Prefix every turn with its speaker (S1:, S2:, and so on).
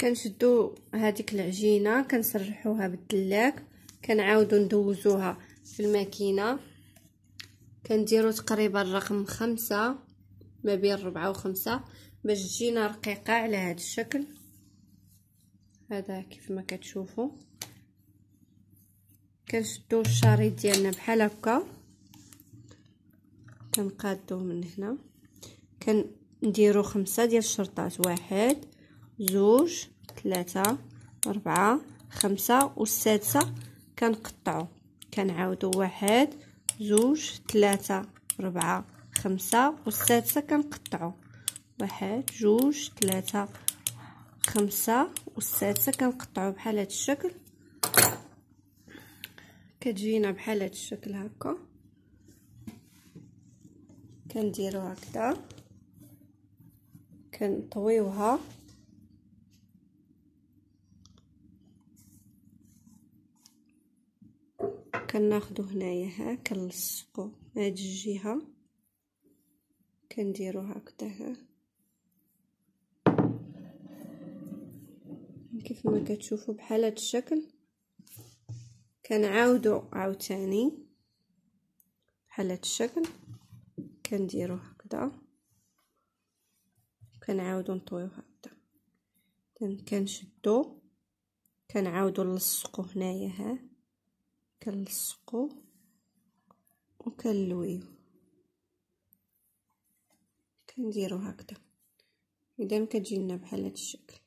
S1: كنشدو هذيك العجينة كنسرحوها بالدلاك كنعاودو ندوزوها في الماكينة. كنديرو تقريبا رقم خمسة ما بين ربعة وخمسة باش تجينا رقيقة على هذا الشكل. هذا كيف ما كتشوفوا كنشدو الشريط ديالنا بحال هكا. كنقادوه من هنا. كنديرو خمسة ديال الشرطات واحد. زوج ثلاثة أربعة خمسة والسادسة كنقطعو. كنعاودو واحد زوج ثلاثة ربعة خمسة والسادسة كنقطعو. واحد جوج ثلاثة خمسة والسادسة كنقطعو بحال هاد الشكل. كتجينا بحال هاد الشكل هكا كنديرو هكذا كنطويوها. كناخدو هنايا ها كنلصقو هاد الجهة. كنديرو هكذا ها. كيف ما كتشوفوا بحال هاد الشكل كنعاودو عاوتاني بحال هاد الشكل كنديرو هكذا كنعاودو نطويو هكذا كنشدو كنعاودو نلصقو هنايا ها. كنلصقو وكنلويو كنديرو هكذا إذا كتجي لنا بحال هاد الشكل.